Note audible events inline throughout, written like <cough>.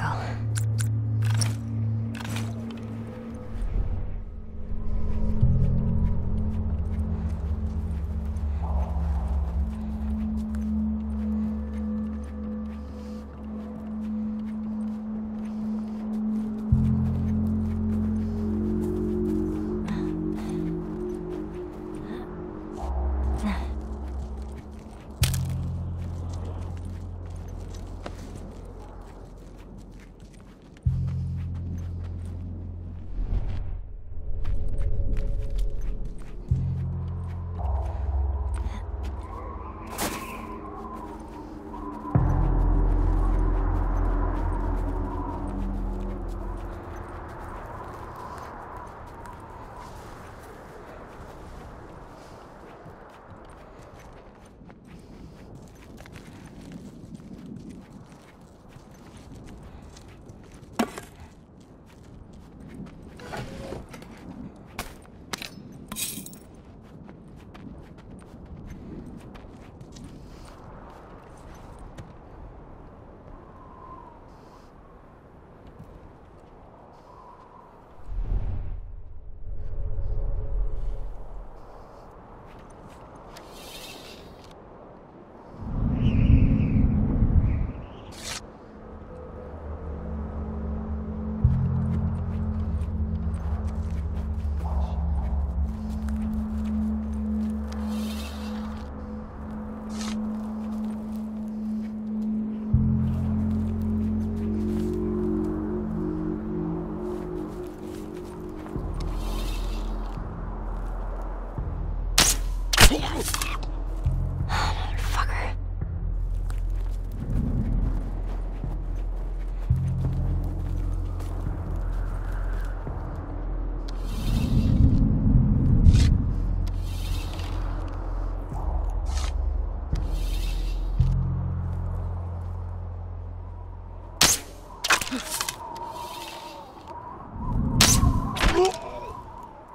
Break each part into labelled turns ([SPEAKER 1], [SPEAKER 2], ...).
[SPEAKER 1] go. Motherfucker.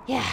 [SPEAKER 1] Yeah.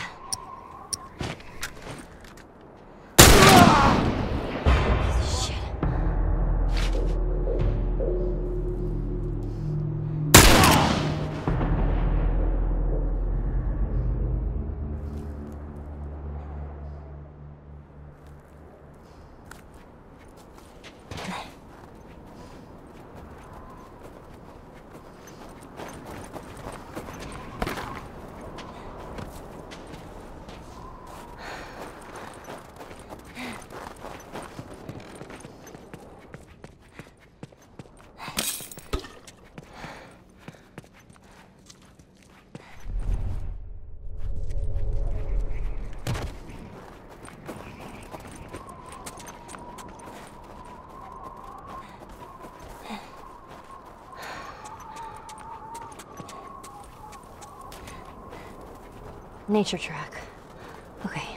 [SPEAKER 1] Nature track. Okay,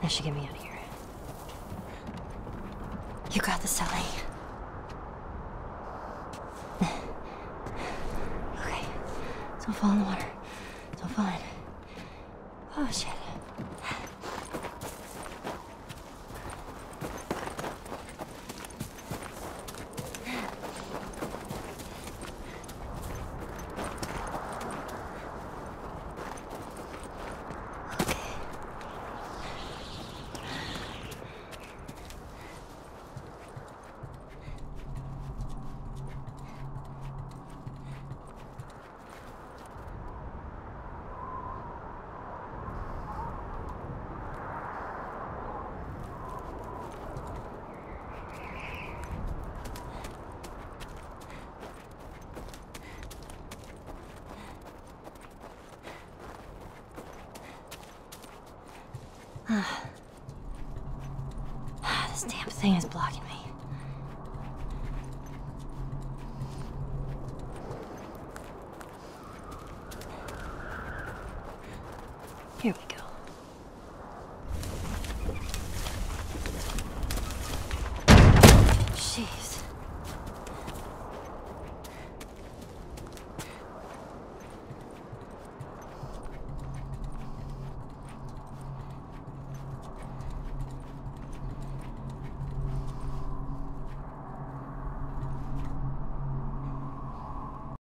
[SPEAKER 1] that should get me out of here. You got this, <sighs> Ellie. Okay, don't fall in the water. Don't fall in. Oh shit. Ah. <sighs> this damn thing is blocking me. Here we go.